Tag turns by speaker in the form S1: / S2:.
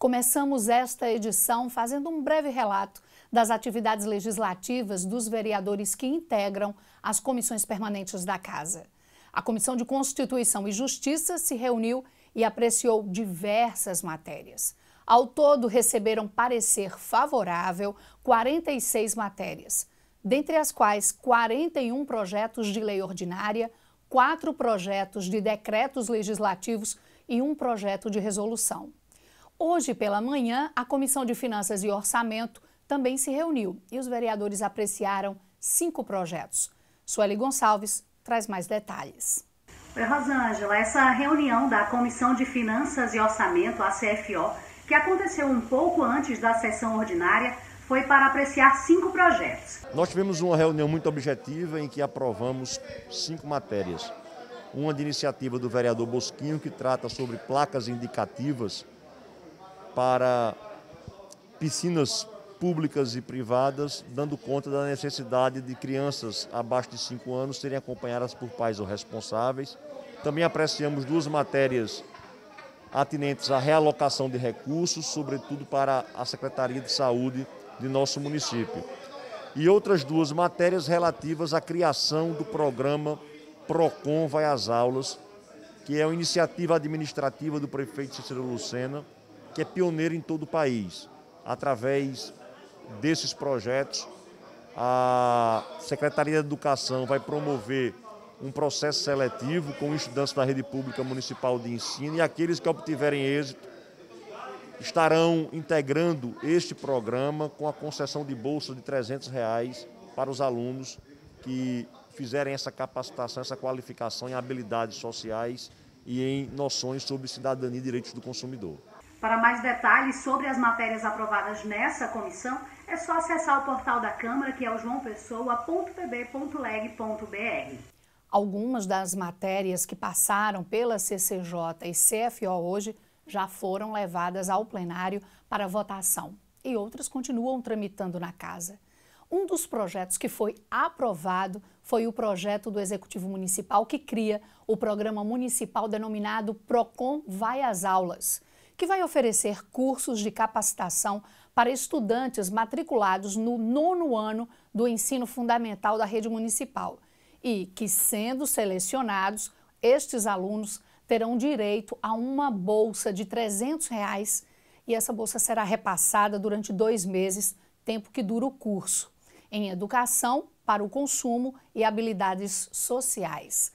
S1: Começamos esta edição fazendo um breve relato das atividades legislativas dos vereadores que integram as comissões permanentes da Casa. A Comissão de Constituição e Justiça se reuniu e apreciou diversas matérias. Ao todo, receberam parecer favorável 46 matérias, dentre as quais 41 projetos de lei ordinária, quatro projetos de decretos legislativos e um projeto de resolução. Hoje pela manhã, a Comissão de Finanças e Orçamento também se reuniu e os vereadores apreciaram cinco projetos. Sueli Gonçalves traz mais detalhes.
S2: Oi, Rosângela, essa reunião da Comissão de Finanças e Orçamento, a CFO, que aconteceu um pouco antes da sessão ordinária, foi para apreciar cinco projetos.
S3: Nós tivemos uma reunião muito objetiva em que aprovamos cinco matérias. Uma de iniciativa do vereador Bosquinho, que trata sobre placas indicativas para piscinas públicas e privadas, dando conta da necessidade de crianças abaixo de 5 anos serem acompanhadas por pais ou responsáveis. Também apreciamos duas matérias atinentes à realocação de recursos, sobretudo para a Secretaria de Saúde de nosso município. E outras duas matérias relativas à criação do programa PROCON Vai às Aulas, que é uma iniciativa administrativa do prefeito Cícero Lucena, que é pioneiro em todo o país. Através desses projetos, a Secretaria de Educação vai promover um processo seletivo com estudantes da rede pública municipal de ensino e aqueles que obtiverem êxito estarão integrando este programa com a concessão de bolsa de 300 reais para os alunos que fizerem essa capacitação, essa qualificação em habilidades sociais e em noções sobre cidadania e direitos do consumidor.
S2: Para mais detalhes sobre as matérias aprovadas nessa comissão, é só acessar o portal da Câmara, que é o joaopessoa.pb.leg.br.
S1: Algumas das matérias que passaram pela CCJ e CFO hoje já foram levadas ao plenário para votação e outras continuam tramitando na casa. Um dos projetos que foi aprovado foi o projeto do Executivo Municipal que cria o programa municipal denominado PROCON Vai às Aulas que vai oferecer cursos de capacitação para estudantes matriculados no nono ano do ensino fundamental da rede municipal e que, sendo selecionados, estes alunos terão direito a uma bolsa de 300 reais, e essa bolsa será repassada durante dois meses, tempo que dura o curso, em educação para o consumo e habilidades sociais.